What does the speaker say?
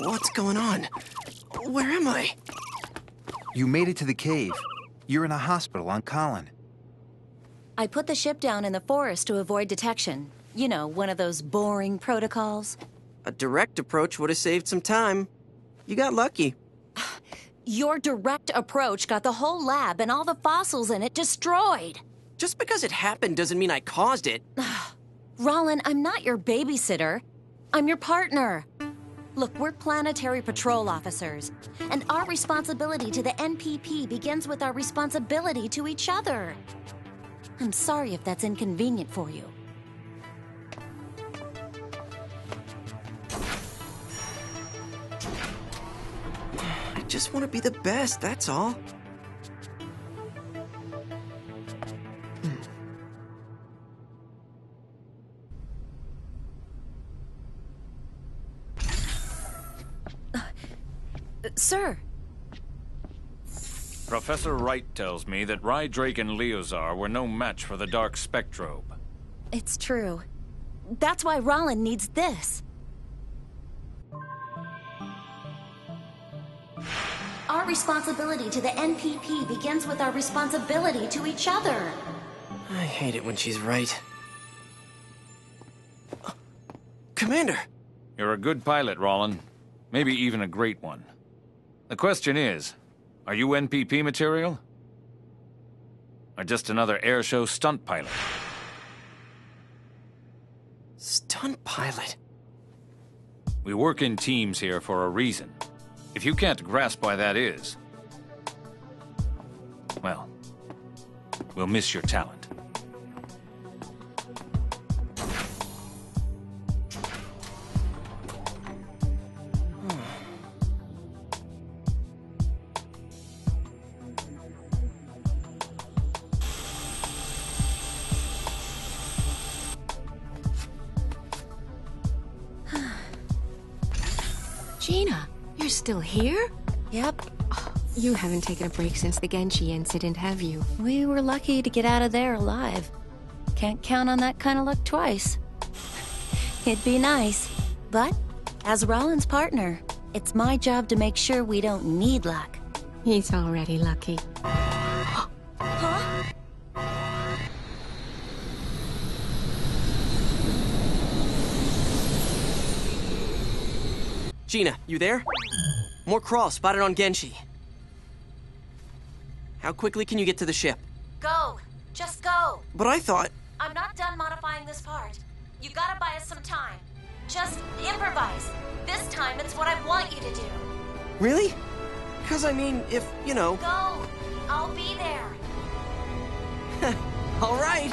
What's going on? Where am I? You made it to the cave. You're in a hospital on Kollin. I put the ship down in the forest to avoid detection. You know, one of those boring protocols. A direct approach would have saved some time. You got lucky. Your direct approach got the whole lab and all the fossils in it destroyed. Just because it happened doesn't mean I caused it. Rallen, I'm not your babysitter. I'm your partner. Look, we're planetary patrol officers, and our responsibility to the NPP begins with our responsibility to each other. I'm sorry if that's inconvenient for you. I just want to be the best, that's all. Sir, Professor Wright tells me that Rydrake and Leozar were no match for the Dark Spectrobe. it's true. That's why Rallen needs this. Our responsibility to the NPP begins with our responsibility to each other. I hate it when she's right. Commander! You're a good pilot, Rallen. Maybe even a great one. The question is, are you NPP material? Or just another airshow stunt pilot? Stunt pilot. We work in teams here for a reason. If you can't grasp why that is, well, we'll miss your talent. Jeena, you're still here? Yep, You haven't taken a break since the Genshi incident, have you? we were lucky to get out of there alive. Can't count on that kind of luck twice. It'd be nice, but as Rallen's partner, it's my job to make sure we don't need luck. He's already lucky. Jeena, you there? More Krawl spotted on Genshi. How quickly can you get to the ship? Go. Just go. But I thought. I'm not done modifying this part. You gotta buy us some time. Just improvise. This time it's what I want you to do. Really? Because, I mean, if, you know. Go. I'll be there. All right.